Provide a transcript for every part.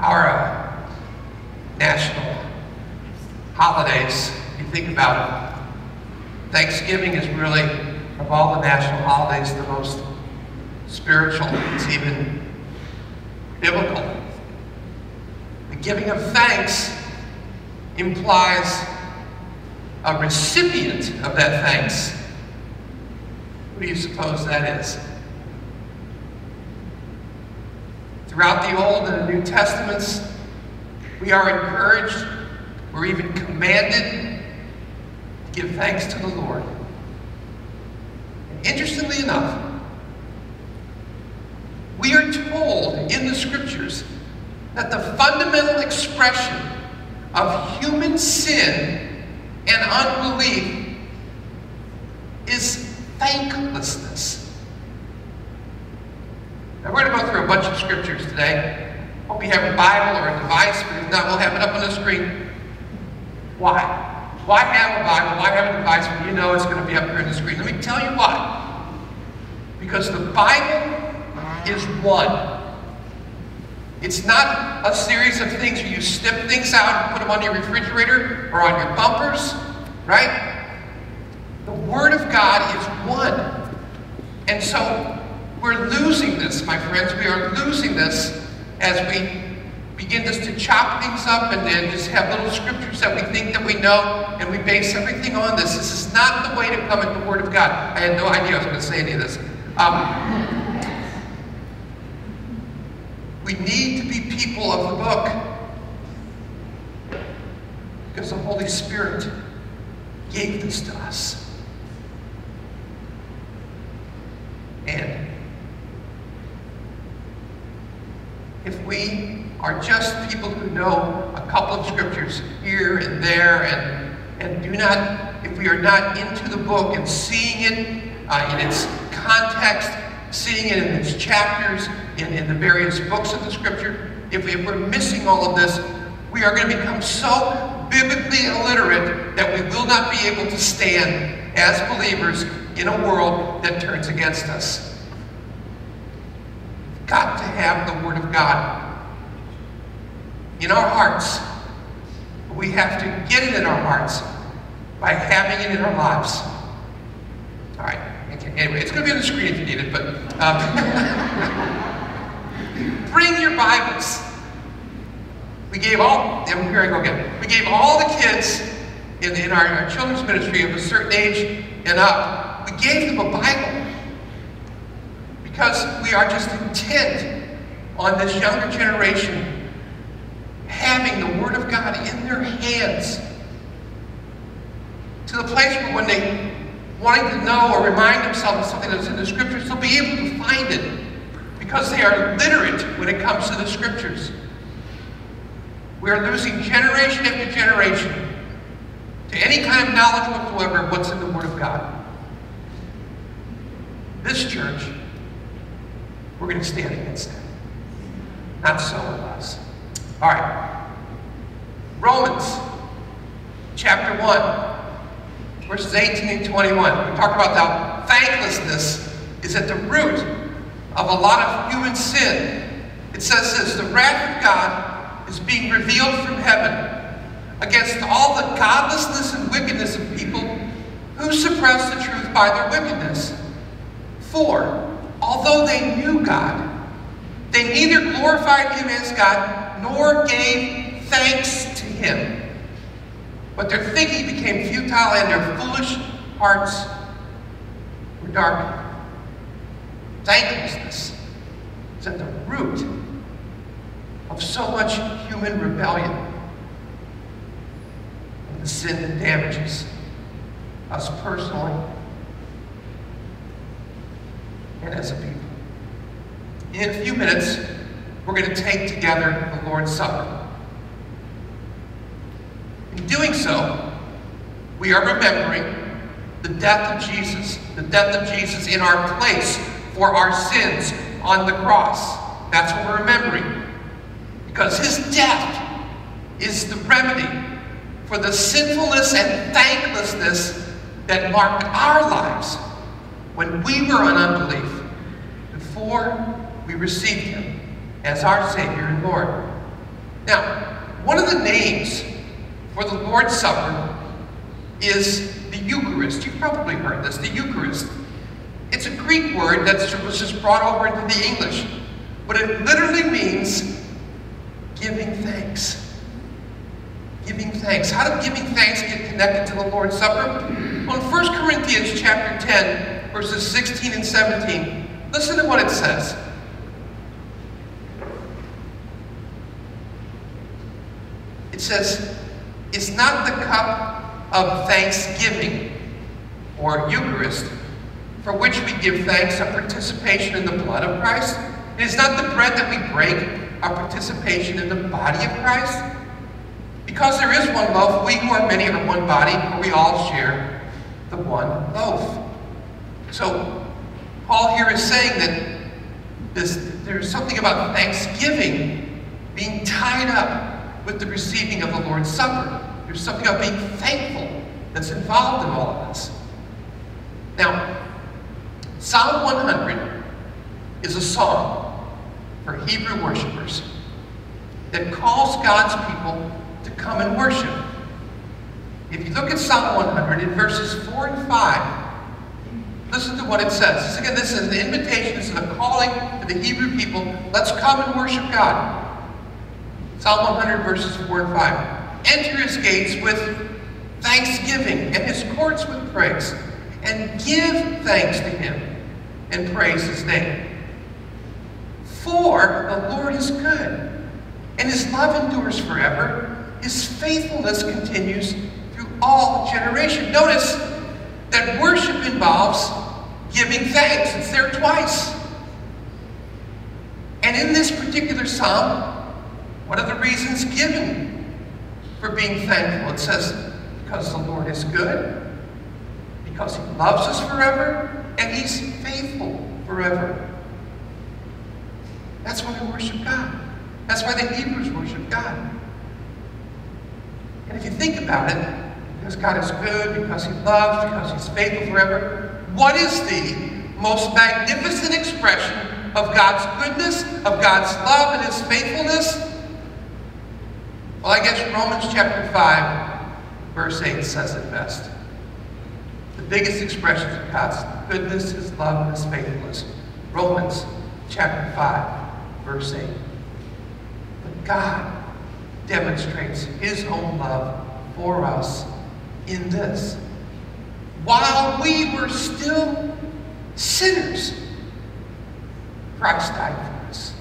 our uh, national holidays, if you think about it, Thanksgiving is really, of all the national holidays, the most spiritual. It's even biblical. The giving of thanks implies a recipient of that thanks. Who do you suppose that is? Throughout the Old and the New Testaments, we are encouraged, we're even commanded to give thanks to the Lord. Interestingly enough, we are told in the scriptures that the fundamental expression of human sin and unbelief is thanklessness. Now we're going to go through a bunch of scriptures today. Hope you have a Bible or a device, but if not, we'll have it up on the screen. Why? Why have a Bible? Why have a device when you know it's going to be up here on the screen? Let me tell you why. Because the Bible is one. It's not a series of things where you snip things out and put them on your refrigerator or on your bumpers, right? The Word of God is one. And so we're losing this, my friends. We are losing this as we begin just to chop things up and then just have little scriptures that we think that we know and we base everything on this. This is not the way to come at the Word of God. I had no idea I was going to say any of this. Um, we need to be people of the book because the Holy Spirit gave this to us. And if we are just people who know a couple of scriptures here and there and, and do not, if we are not into the book and seeing it uh, in its context, seeing it in its chapters, in, in the various books of the scripture, if, we, if we're missing all of this, we are going to become so biblically illiterate that we will not be able to stand as believers in a world that turns against us got to have the Word of God in our hearts. We have to get it in our hearts by having it in our lives. All right. Okay. Anyway, it's going to be on the screen if you need it, but um, bring your Bibles. We gave all, here I go again. We gave all the kids in, in our, our children's ministry of a certain age and up, we gave them a Bible because we are just intent on this younger generation having the Word of God in their hands to the place where when they wanting to know or remind themselves of something that's in the Scriptures, they'll be able to find it because they are literate when it comes to the Scriptures. We are losing generation after generation to any kind of knowledge whatsoever of what's in the Word of God. This church we're going to stand against that. Not so with us. All right. Romans chapter 1, verses 18 and 21. We talked about how thanklessness is at the root of a lot of human sin. It says this, the wrath of God is being revealed from heaven against all the godlessness and wickedness of people who suppress the truth by their wickedness. For although they knew God, they neither glorified him as God nor gave thanks to him. But their thinking became futile and their foolish hearts were darkened. Thanklessness is at the root of so much human rebellion and the sin that damages us personally and as a people. In a few minutes, we're going to take together the Lord's Supper. In doing so, we are remembering the death of Jesus, the death of Jesus in our place for our sins on the cross. That's what we're remembering. Because his death is the remedy for the sinfulness and thanklessness that marked our lives when we were in unbelief, before we received him as our Savior and Lord. Now, one of the names for the Lord's Supper is the Eucharist. You've probably heard this, the Eucharist. It's a Greek word that was just brought over into the English, but it literally means giving thanks. Giving thanks. How did giving thanks get connected to the Lord's Supper? Well, in 1 Corinthians chapter 10, verses 16 and 17, listen to what it says. It says, It's not the cup of thanksgiving, or Eucharist, for which we give thanks, a participation in the blood of Christ? It is not the bread that we break, our participation in the body of Christ? Because there is one loaf, we who are many are one body, for we all share the one loaf. So, Paul here is saying that this, there's something about thanksgiving being tied up with the receiving of the Lord's Supper. There's something about being thankful that's involved in all of this. Now, Psalm 100 is a song for Hebrew worshipers that calls God's people to come and worship. If you look at Psalm 100 in verses 4 and 5, listen to what it says. Again, this is an invitation, this is a calling to the Hebrew people. Let's come and worship God. Psalm 100 verses 4 and 5. Enter his gates with thanksgiving and his courts with praise, and give thanks to him and praise his name. For the Lord is good, and his love endures forever. His faithfulness continues through all generation. Notice that worship involves giving thanks. It's there twice. And in this particular psalm, what are the reasons given for being thankful? It says, because the Lord is good, because he loves us forever, and he's faithful forever. That's why we worship God. That's why the Hebrews worship God. And if you think about it, because God is good, because he loves, because he's faithful forever, what is the most magnificent expression of God's goodness, of God's love and his faithfulness? Well, I guess Romans chapter 5, verse 8 says it best. The biggest expression of God's goodness, his love, and his faithfulness. Romans chapter 5, verse 8. But God demonstrates his own love for us in this. While we were still sinners, Christ died for us.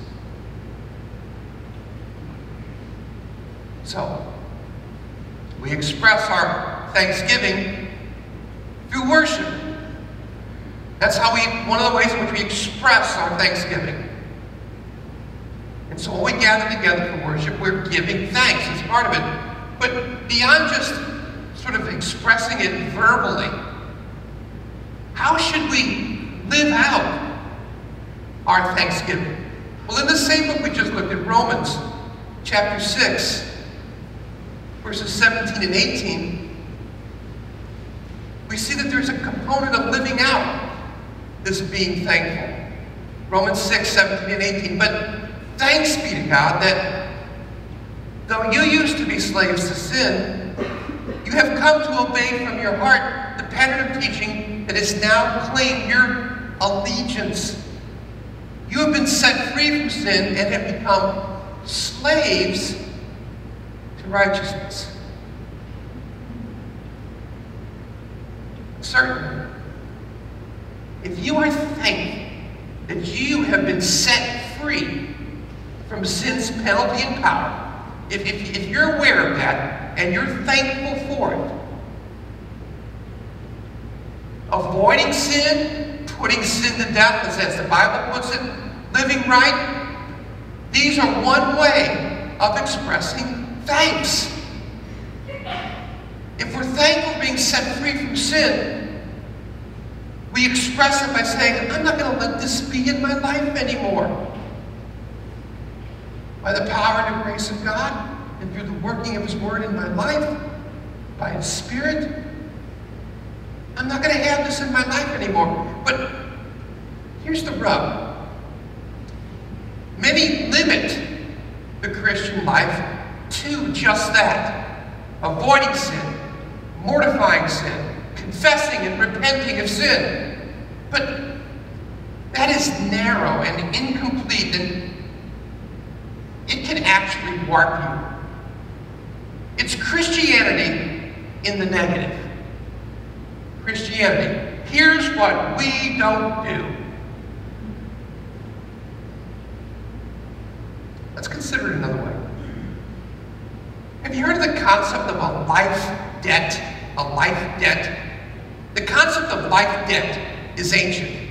So, we express our thanksgiving through worship. That's how we, one of the ways in which we express our thanksgiving. And so when we gather together for worship, we're giving thanks. It's part of it. But beyond just sort of expressing it verbally, how should we live out our thanksgiving? Well, in the same book we just looked at, Romans chapter 6, verses 17 and 18, we see that there's a component of living out this being thankful. Romans 6, 17 and 18. But thanks be to God that though you used to be slaves to sin, you have come to obey from your heart the pattern of teaching that has now claimed your allegiance. You have been set free from sin and have become slaves to righteousness. Certainly, if you are thankful that you have been set free from sin's penalty and power, if, if, if you're aware of that and you're thankful for it, avoiding sin, putting sin to death, as, the Bible puts it, living right, these are one way of expressing thanks. If we're thankful for being set free from sin, we express it by saying, I'm not going to let this be in my life anymore. By the power and the grace of God, and through the working of His Word in my life, by His Spirit, I'm not going to have this in my life anymore. But here's the rub. Many limit the Christian life to just that avoiding sin, mortifying sin, confessing and repenting of sin. But that is narrow and incomplete, and it can actually warp you. It's Christianity in the negative. Christianity. Here's what we don't do. Let's consider it another way. Have you heard of the concept of a life debt? A life debt? The concept of life debt is ancient.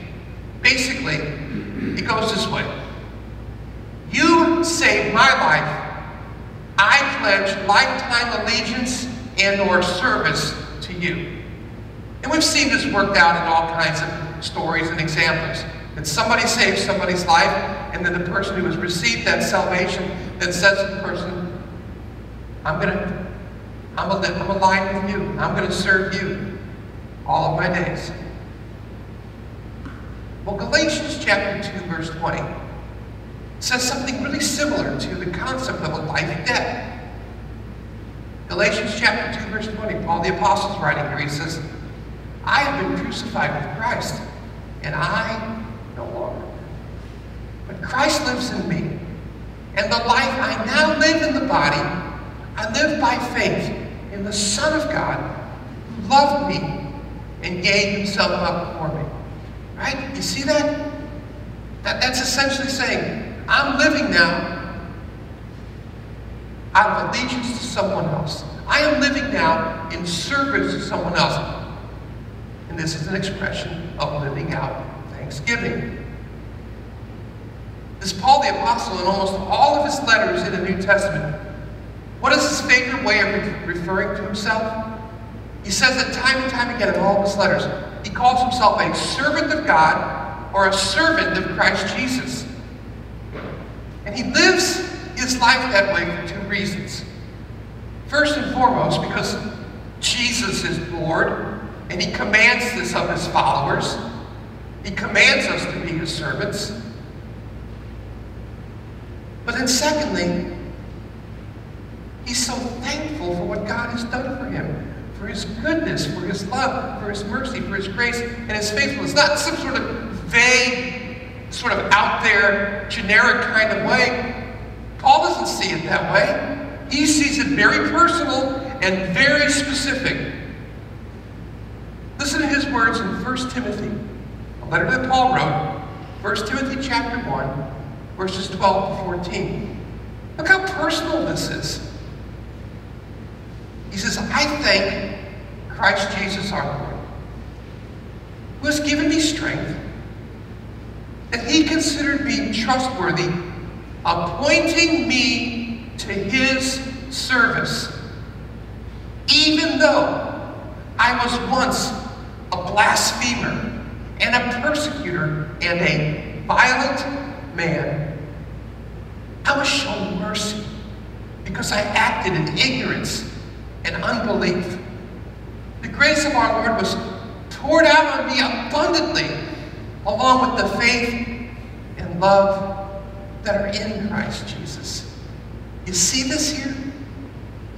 Basically, it goes this way. You save my life. I pledge lifetime allegiance and or service to you. And we've seen this worked out in all kinds of stories and examples. That somebody saves somebody's life, and then the person who has received that salvation then says to the person, I'm gonna, I'm gonna, I'm aligned with you. I'm gonna serve you all of my days. Well, Galatians chapter 2, verse 20 says something really similar to the concept of a life debt. Galatians chapter 2, verse 20, Paul the Apostle is writing here. He says, I have been crucified with Christ, and I no longer. But Christ lives in me, and the life I now live in the body, I live by faith in the Son of God, who loved me and gave himself up for me. Right? You see that? that that's essentially saying, I'm living now out of allegiance to someone else. I am living now in service to someone else. This is an expression of living out thanksgiving. This Paul the Apostle, in almost all of his letters in the New Testament, what is his favorite way of referring to himself? He says it time and time again in all of his letters. He calls himself a servant of God or a servant of Christ Jesus. And he lives his life that way for two reasons. First and foremost, because Jesus is Lord, and he commands this of his followers. He commands us to be his servants. But then secondly, he's so thankful for what God has done for him for his goodness, for his love, for his mercy, for his grace, and his faithfulness. Not some sort of vague, sort of out there, generic kind of way. Paul doesn't see it that way. He sees it very personal and very specific. Listen to his words in 1 Timothy, a letter that Paul wrote, 1 Timothy chapter 1, verses 12 to 14. Look how personal this is. He says, I thank Christ Jesus our Lord, who has given me strength, that he considered me trustworthy, appointing me to his service, even though I was once a blasphemer and a persecutor and a violent man. I was shown mercy because I acted in ignorance and unbelief. The grace of our Lord was poured out on me abundantly, along with the faith and love that are in Christ Jesus. You see this here?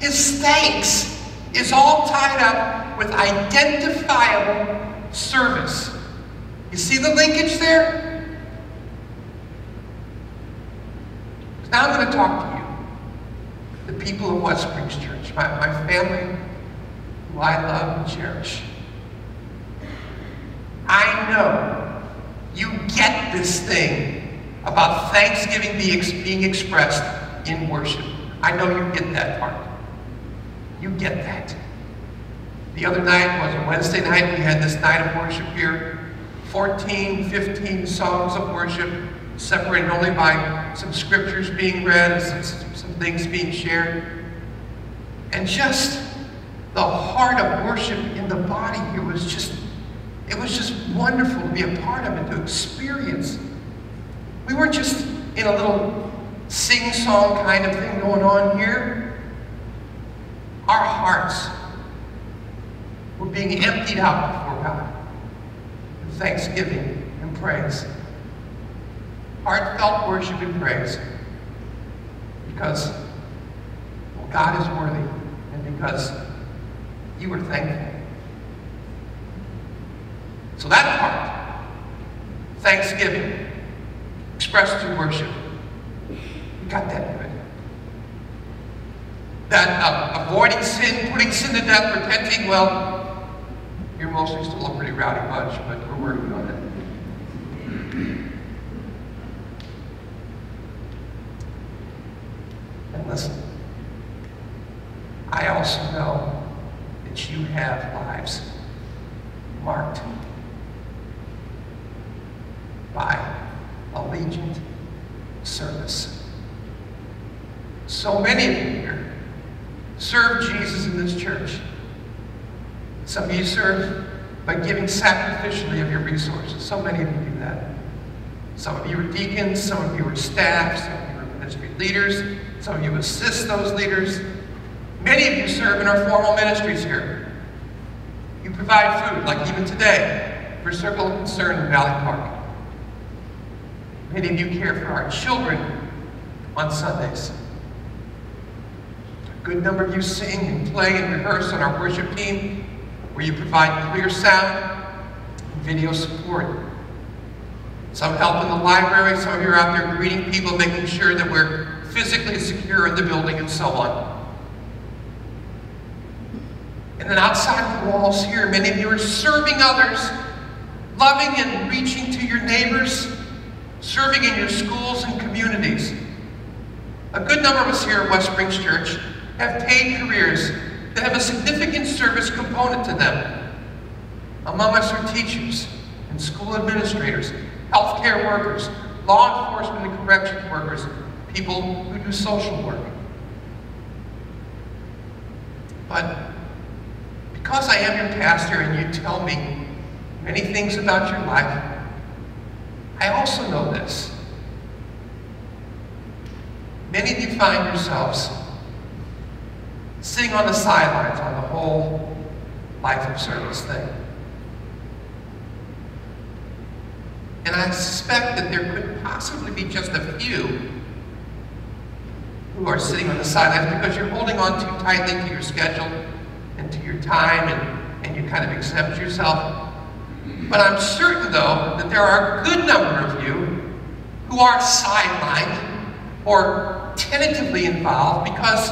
His thanks is all tied up with identifiable service. You see the linkage there? Now I'm going to talk to you the people of West Springs Church, my, my family, who I love and cherish. I know you get this thing about Thanksgiving being expressed in worship. I know you get that part. You get that. The other night was a Wednesday night. We had this night of worship here. 14, 15 songs of worship, separated only by some scriptures being read, some, things being shared. And just the heart of worship in the body here was just, it was just wonderful to be a part of it, to experience. We weren't just in a little sing-song kind of thing going on here. Our hearts were being emptied out before God thanksgiving and praise. Heartfelt worship and praise because God is worthy and because you were thankful. So that part, thanksgiving, expressed through worship, you got that good. That uh, avoiding sin, putting sin to death, repenting, well, you're mostly still a pretty rowdy bunch, but we're working on it. And listen, I also know that you have lives marked by allegiant service. So many of you here serve Jesus in this church. Some of you serve by giving sacrificially of your resources. So many of you do that. Some of you are deacons, some of you are staff, some of you are ministry leaders, some of you assist those leaders. Many of you serve in our formal ministries here. You provide food, like even today, for Circle of Concern in Valley Park. Many of you care for our children on Sundays. A good number of you sing and play and rehearse on our worship team, where you provide clear sound and video support. Some help in the library, some of you are out there greeting people, making sure that we're physically secure in the building and so on. And then outside the walls here, many of you are serving others, loving and reaching to your neighbors, serving in your schools and communities. A good number of us here at West Springs Church have paid careers that have a significant service component to them. Among us are teachers and school administrators, healthcare workers, law enforcement and corrections workers, people who do social work. But because I am your pastor and you tell me many things about your life, I also know this. Many of you find yourselves sitting on the sidelines on the whole life of service thing. And I suspect that there could possibly be just a few who are sitting on the sidelines because you're holding on too tightly to your schedule and to your time and, and you kind of exempt yourself. But I'm certain, though, that there are a good number of you who are sidelined or tentatively involved because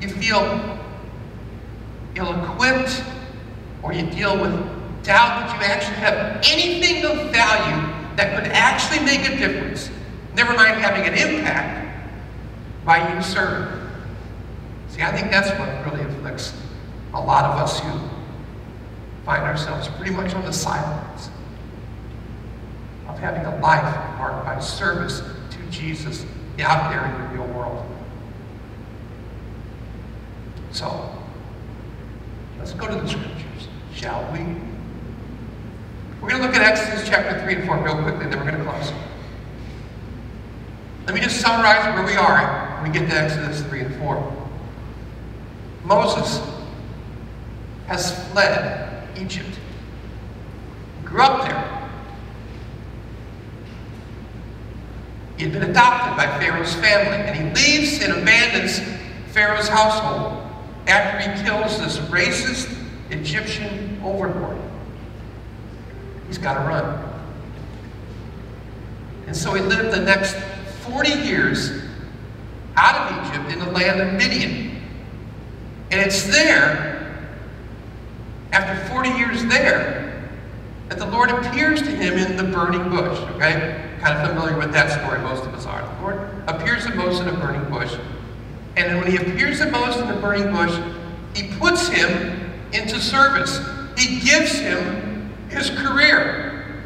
you feel ill-equipped or you deal with doubt that you actually have anything of value that could actually make a difference, never mind having an impact by you serving. See, I think that's what really afflicts a lot of us who find ourselves pretty much on the sidelines of having a life marked by service to Jesus out there in the real world. So, let's go to the scriptures, shall we? We're going to look at Exodus chapter 3 and 4 real quickly, then we're going to close. Let me just summarize where we are when we get to Exodus 3 and 4. Moses has fled Egypt. Grew up there. He had been adopted by Pharaoh's family, and he leaves and abandons Pharaoh's household after he kills this racist Egyptian overlord. He's got to run. And so he lived the next 40 years out of Egypt in the land of Midian. And it's there, after 40 years there, that the Lord appears to him in the burning bush, okay? Kind of familiar with that story, most of us are. The Lord appears to Moses in a burning bush. And when he appears to Moses in the burning bush, he puts him into service. He gives him his career.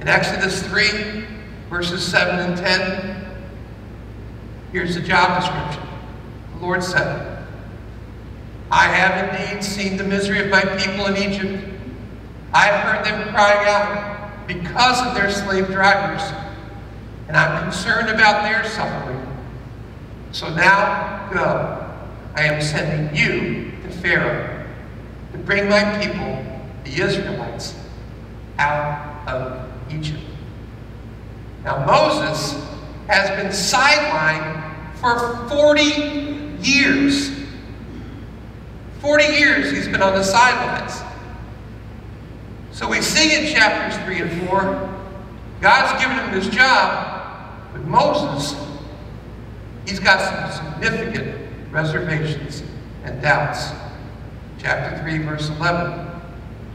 In Exodus 3, verses 7 and 10, here's the job description. The Lord said, I have indeed seen the misery of my people in Egypt. I have heard them crying out because of their slave drivers, concerned about their suffering. So now go. I am sending you to Pharaoh to bring my people, the Israelites, out of Egypt. Now Moses has been sidelined for 40 years. 40 years he's been on the sidelines. So we see in chapters 3 and 4, God's given him this job, but Moses, he's got some significant reservations and doubts. Chapter 3, verse 11.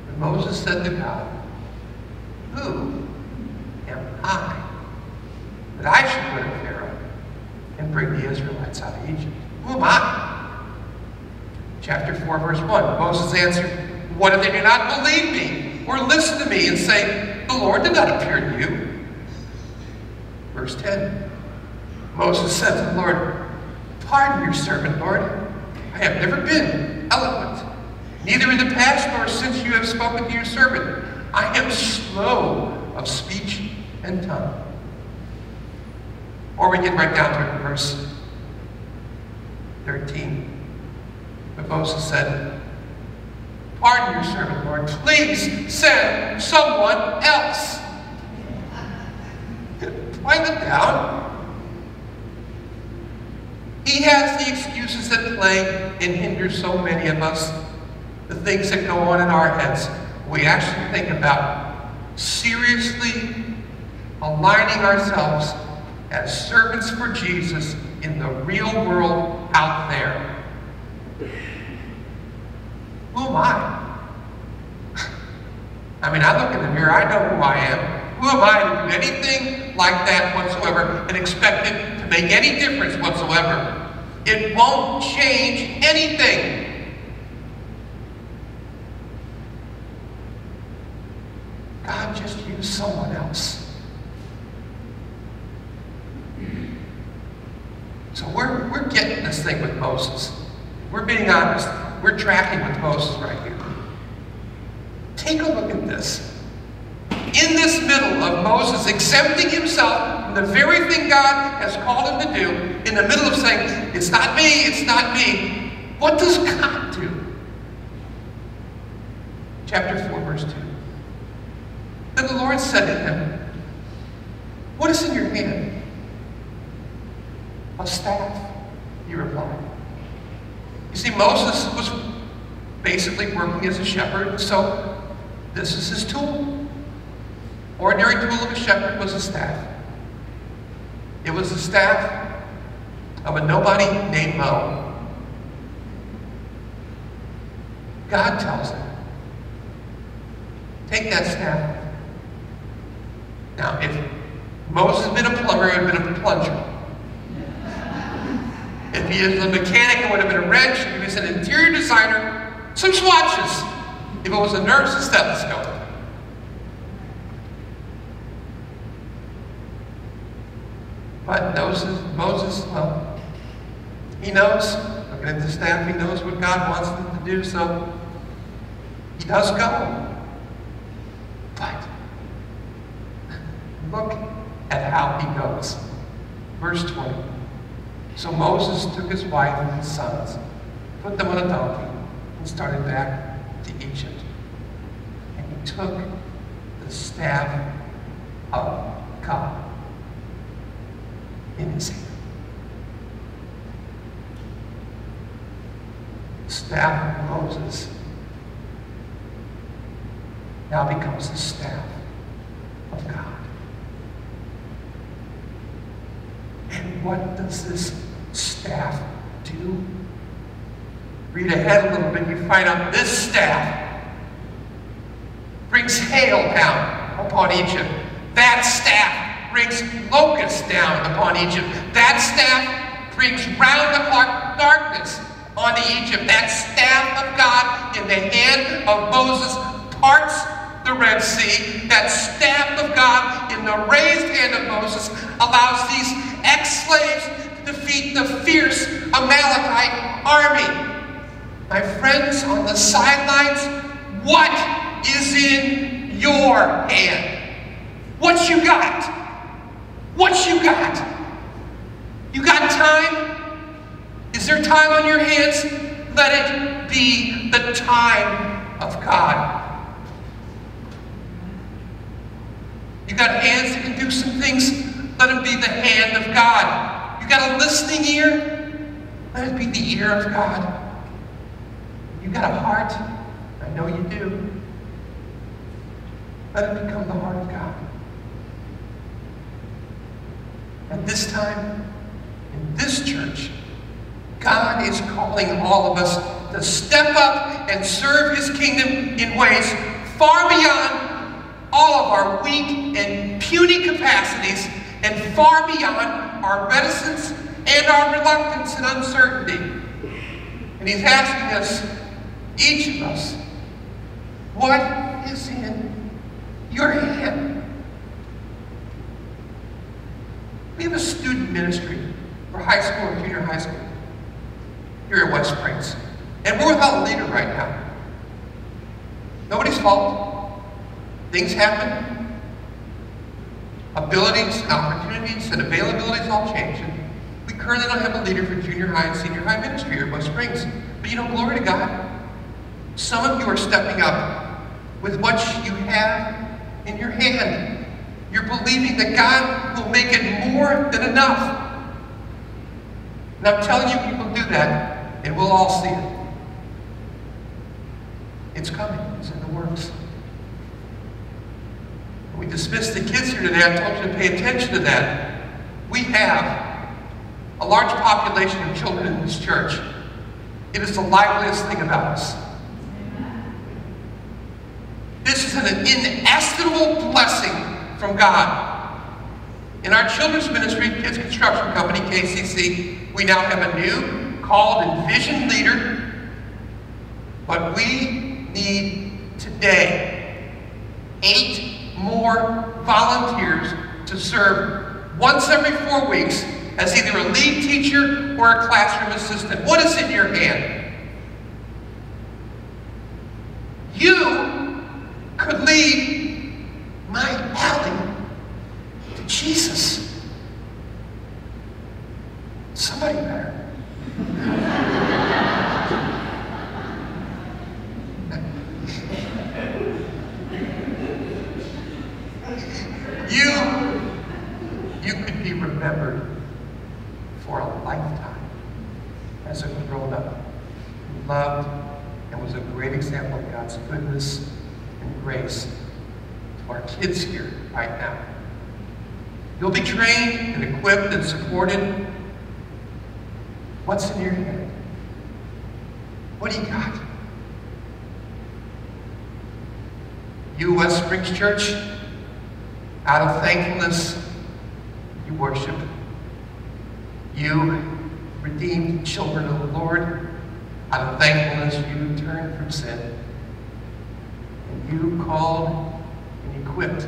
But Moses said to God, Who am I that I should go to Pharaoh and bring the Israelites out of Egypt? Who am I? Chapter 4, verse 1. Moses answered, What if they do not believe me or listen to me and say, The Lord did not appear to you? Verse 10. Moses said to the Lord, Pardon your servant, Lord. I have never been eloquent, neither in the past nor since you have spoken to your servant. I am slow of speech and tongue. Or we get right down to verse 13. But Moses said, Pardon your servant, Lord. Please send someone else. It down. He has the excuses that play and hinder so many of us, the things that go on in our heads. We actually think about seriously aligning ourselves as servants for Jesus in the real world out there. Who am I? I mean, I look in the mirror, I know who I am. Who am I to do anything like that whatsoever and expect it to make any difference whatsoever? It won't change anything. God just used someone else. So we're, we're getting this thing with Moses. We're being honest. We're tracking with Moses right here. Take a look at this. In this middle of Moses exempting himself from the very thing God has called him to do, in the middle of saying, It's not me, it's not me, what does God do? Chapter 4, verse 2. Then the Lord said to him, What is in your hand? A staff, he replied. You see, Moses was basically working as a shepherd, so this is his tool. Ordinary tool of a shepherd was a staff. It was the staff of a nobody named Mo. God tells him, take that staff. Now, if Moses had been a plumber, it would have been a plunger. If he was a mechanic, it would have been a wrench. If he was an interior designer, some swatches. If it was a nurse, a stethoscope. But Moses, Moses, well, he knows. Looking at the staff, he knows what God wants him to do, so he does go. But look at how he goes. Verse 20. So Moses took his wife and his sons, put them on a donkey, and started back to Egypt. And he took the staff of God The staff of Moses now becomes the staff of God. And what does this staff do? Read ahead a little bit, you find out this staff brings hail down upon Egypt. That staff brings locusts down upon Egypt. That staff brings round the clock darkness onto Egypt. That staff of God in the hand of Moses parts the Red Sea. That staff of God in the raised hand of Moses allows these ex-slaves to defeat the fierce Amalekite army. My friends on the sidelines, what is in your hand? What you got? What you got? You got time? Is there time on your hands? Let it be the time of God. You got hands that can do some things. Let him be the hand of God. You got a listening ear? Let it be the ear of God. You got a heart? I know you do. Let it become the heart of God. At this time, in this church, God is calling all of us to step up and serve his kingdom in ways far beyond all of our weak and puny capacities and far beyond our reticence and our reluctance and uncertainty. And he's asking us, each of us, what is in your hand? We have a student ministry for high school and junior high school here at West Springs. And we're without a leader right now. Nobody's fault. Things happen. Abilities and opportunities and availabilities all change. And we currently don't have a leader for junior high and senior high ministry here at West Springs. But you know, glory to God. Some of you are stepping up with what you have in your hand. You're believing that God will make it more than enough. And I'm telling you, people do that, and we'll all see it. It's coming. It's in the works. We dismissed the kids here today. I told you to pay attention to that. We have a large population of children in this church. It is the liveliest thing about us. This is an inestimable blessing from God. In our children's ministry, Kids Construction Company, KCC, we now have a new, called and vision leader. But we need today eight more volunteers to serve once every four weeks as either a lead teacher or a classroom assistant. What is in your hand? You could lead my alley to Jesus. Somebody better. you, you could be remembered for a lifetime as a grown up who loved and was a great example of God's goodness and grace to our kids here right now. You'll be trained and What's in your hand? What do you got? You, West Springs Church, out of thankfulness, you worship. You, redeemed children of the Lord, out of thankfulness, you turn from sin. And you called and equipped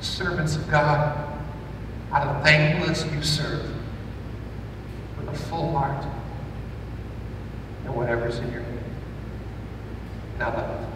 servants of God. Out of thankfulness, you serve with a full heart and whatever's in your hand. Now let